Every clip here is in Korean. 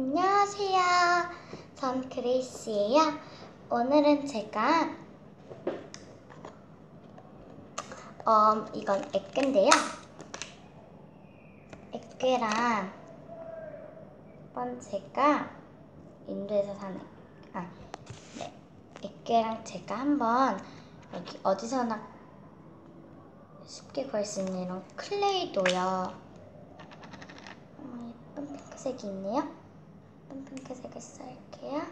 안녕하세요. 전 그레이스예요. 오늘은 제가 음, 이건 액괴인데요. 액괴랑 이번 제가 인도에서 사는 아, 네. 액괴랑 제가 한번 여기 어디서나 쉽게 구할 수 있는 이런 클레이도요. 어, 예쁜 핑크색이 있네요. 핑크색을 쓸게요.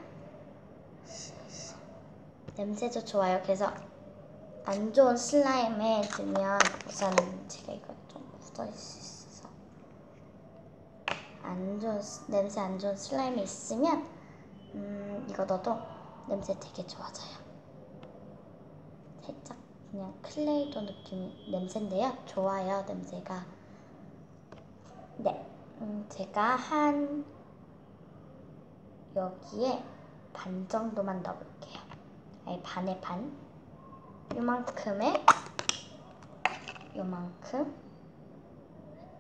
냄새도 좋아요. 그래서 안 좋은 슬라임에 들면 우선 제가 이거 좀 묻어 있어서 안 좋은 스- 냄새 안 좋은 슬라임이 있으면 음, 이거 넣어도 냄새 되게 좋아져요. 살짝 그냥 클레이도 느낌 냄새인데요. 좋아요 냄새가. 네, 음, 제가 한 여기에 반 정도만 넣어볼게요. 아니 반의 반. 요만큼에 요만큼.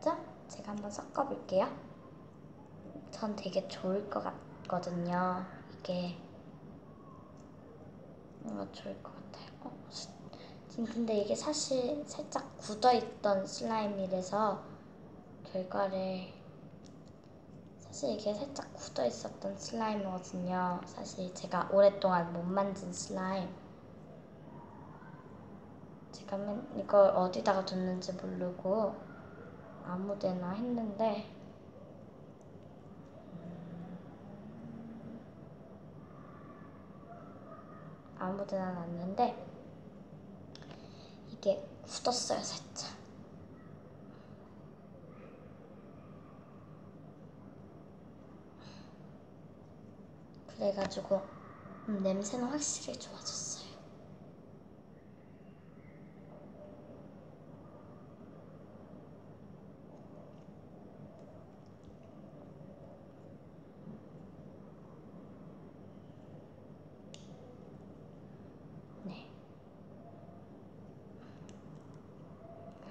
됐죠? 제가 한번 섞어볼게요. 전 되게 좋을 것 같거든요. 이게 뭔가 좋을 것 같아요. 어, 근데 이게 사실 살짝 굳어있던 슬라임이라서 결과를 사실 이게 살짝 굳어 있었던 슬라임이거든요. 사실 제가 오랫동안 못 만진 슬라임. 제가 맨 이걸 어디다가 뒀는지 모르고 아무데나 했는데 아무데나 놨는데 이게 굳었어요 살짝 그래가지고 음, 냄새는 확실히 좋아졌어요. 네.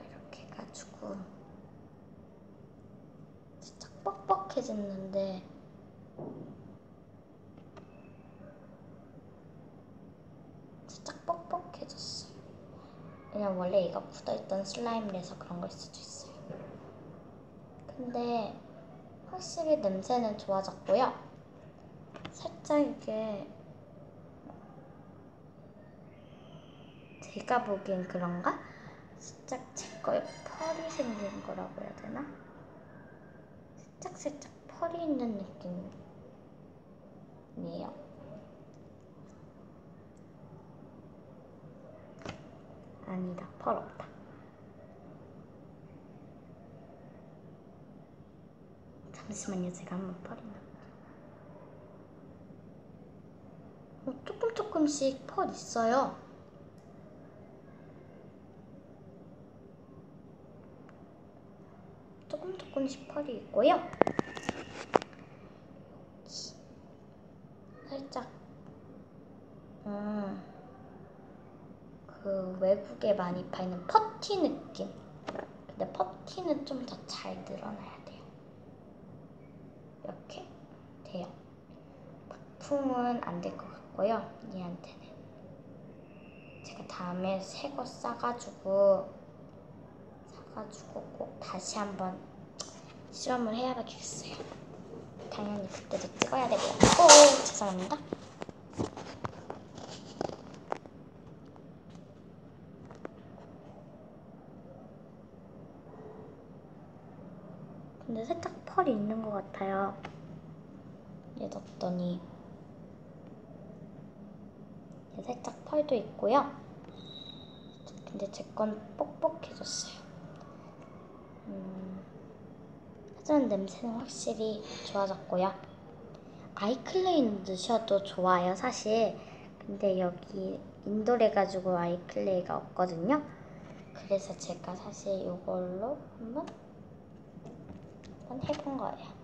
이렇게 해가지고 살짝 뻑뻑해졌는데 살짝 뻑뻑해졌어요. 왜냐면 원래 이거 굳어있던 슬라임이라서 그런 걸 수도 있어요. 근데 확실히 냄새는 좋아졌고요. 살짝 이게 제가 보기엔 그런가? 살짝 제 거에 펄이 생긴 거라고 해야 되나? 살짝 살짝 펄이 있는 느낌이에요. 아니다, 펄 없다. 잠시만요, 제가 한번 펄이 나. 어, 조금 조금씩 펄 있어요. 조금 조금씩 펄이 있고요. 살짝 음, 그 외국에 많이 파이는 퍼티 느낌. 근데 퍼티는 좀 더 잘 늘어나야 돼요. 이렇게 돼요. 박품은 안 될 것 같고요. 얘한테는. 제가 다음에 새 거 싸가지고 사가지고 꼭 다시 한번 실험을 해야 겠어요. 당연히 그때도 찍어야. 오, 죄송합니다. 근데 살짝 펄이 있는 것 같아요. 얘 넣었더니 얘 살짝 펄도 있고요. 근데 제 건 뻑뻑해졌어요. 음, 하지만 냄새는 확실히 좋아졌고요. 아이클레이 넣으셔도 좋아요, 사실. 근데 여기 인도래 가지고 아이클레이가 없거든요. 그래서 제가 사실 이걸로 한번 해본 거예요.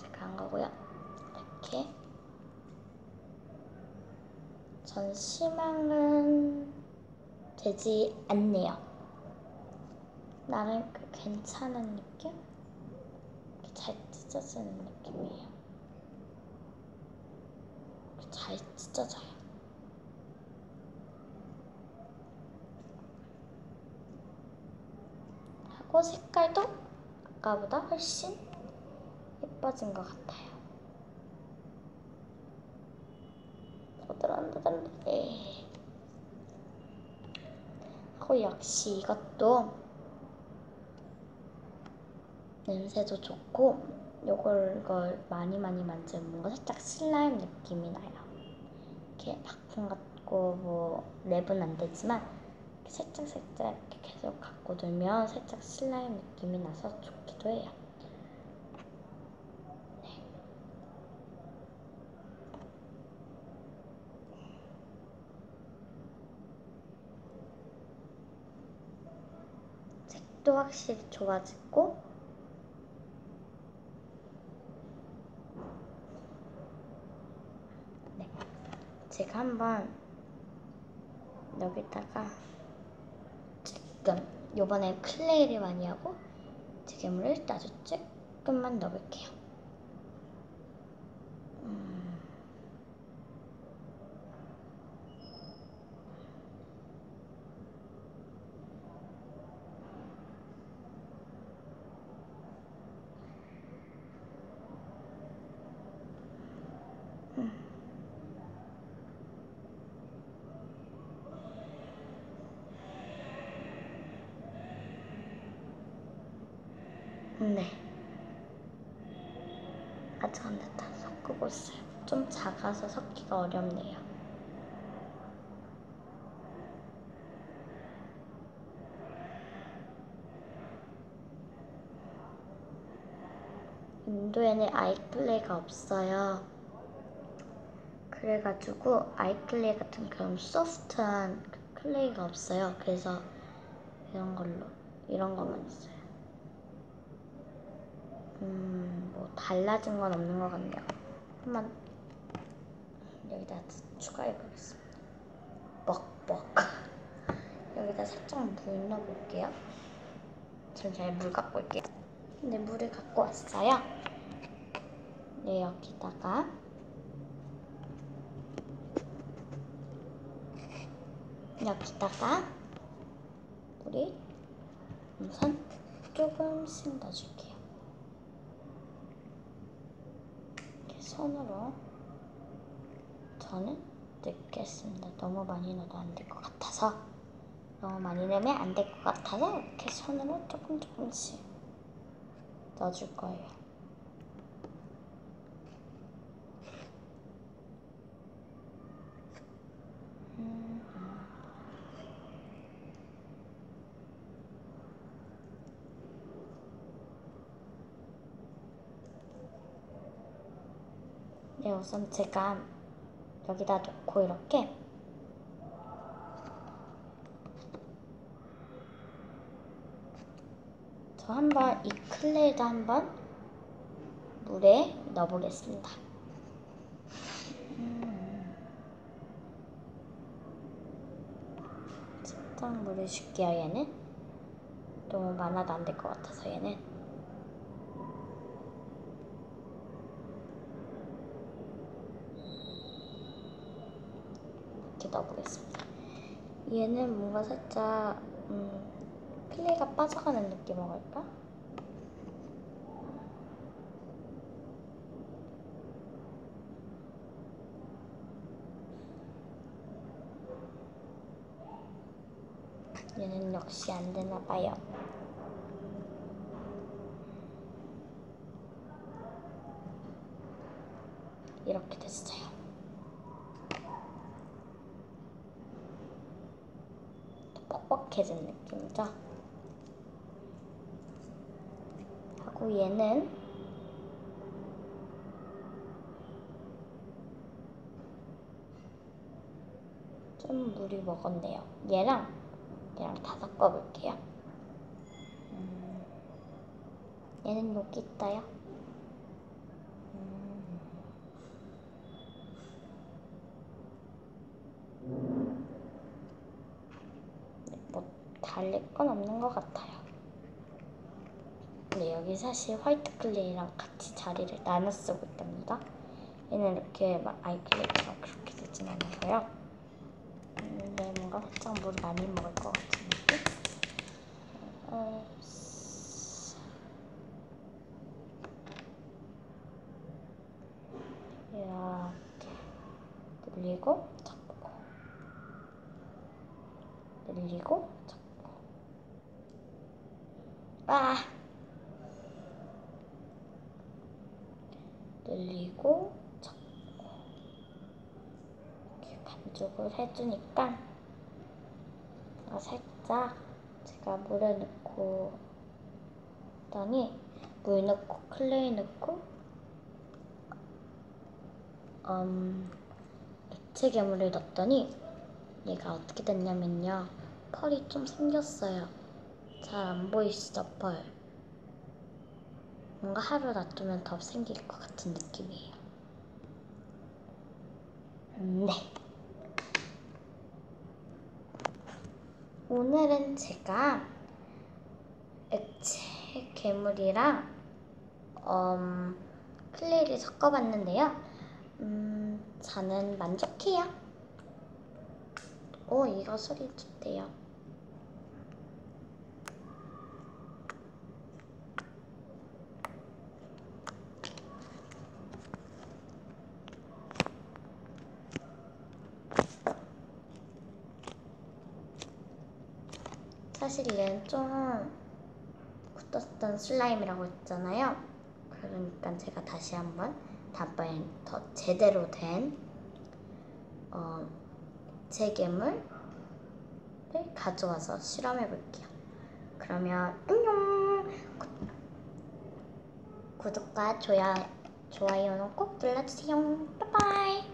제가 한 거고요. 이렇게 전 실망은 되지 않네요. 나름 그 괜찮은 느낌? 잘 찢어지는 느낌이에요. 잘 찢어져요. 하고 색깔도 아까보다 훨씬 예뻐진 것 같아요. 오들오들오들 하고 역시 이것도 냄새도 좋고 요걸 걸 많이 많이 만지면 뭔가 살짝 슬라임 느낌이 나요. 이렇게 박품 같고 뭐 랩은 안 되지만 살짝 살짝 이렇게 계속 갖고 놀면 살짝 슬라임 느낌이 나서 좋기도 해요. 색도 확실히 좋아지고 네. 제가 한번 여기다가 조금 요번에 클레이를 많이 하고 재개물을 아주 조금만 넣어볼게요. 음. 네. 아직 안 됐다. 섞고 있어요. 좀 작아서 섞기가 어렵네요. 인도에는 아이클레이가 없어요. 그래가지고 아이클레이 같은 그런 소프트한 그 클레이가 없어요. 그래서 이런 걸로 이런 것만 있어요. 음, 뭐 달라진 건 없는 것 같네요. 한번 여기다 추가해 보겠습니다. 뻑뻑. 여기다 살짝 물 넣어볼게요. 전 잘 물 갖고 올게요. 네, 물을 갖고 왔어요. 네, 여기다가 여기다가 우리 우선 조금씩 넣어줄게요. 이렇게 손으로 저는 넣겠습니다. 너무 많이 넣어도 안 될 것 같아서 너무 많이 넣으면 안 될 것 같아서 이렇게 손으로 조금 조금씩 넣어줄 거예요. 음. 네, 우선 제가 여기다 놓고 이렇게 저 한번 이 클레이도 한번 물에 넣어보겠습니다. 음. 살짝 물을 줄게요, 얘는. 너무 많아도 안 될 것 같아서 얘는. 이렇게 넣어보겠습니다. 얘는 뭔가 살짝 음, 클레이가 빠져가는 느낌으로 할까? 얘는 역시 안 되나 봐요. 이렇게 됐어요. 뻑뻑해진 느낌이죠? 하고 얘는 좀 물이 먹었네요. 얘랑 얘랑 다 섞어볼게요. 음, 얘는 여기 있다요. 음. 달릴 건 없는 것 같아요. 근데 여기 사실 화이트 클레이랑 같이 자리를 나눠 쓰고 있답니다. 얘는 이렇게 막 아이클레이처럼 그렇게 되진 않아서요. 음, 근데 뭔가 살짝 물을 많이 먹을 것느낌? 어, 이렇게 늘리고 잡고 늘리고 잡고 아 늘리고 잡고 이렇게 반죽을 해주니까 아, 살짝 제가 물에 넣고 했더니 물 넣고 클레이 넣고 음, 액체 괴물을 넣었더니 얘가 어떻게 됐냐면요. 펄이 좀 생겼어요. 잘 안 보이시죠 펄? 뭔가 하루 놔두면 더 생길 것 같은 느낌이에요. 네 오늘은 제가 액체 괴물이랑 음, 클레이를 섞어봤는데요. 음, 저는 만족해요. 오, 이거 소리 좋대요. 사실 얘는 좀 굳었던 슬라임이라고 했잖아요. 그러니까 제가 다시 한번 다음번엔 더 제대로 된 어, 재괴물을 가져와서 실험해 볼게요. 그러면 안녕. 구, 구독과 좋아, 좋아요는 꼭 눌러주세요. 빠이빠이.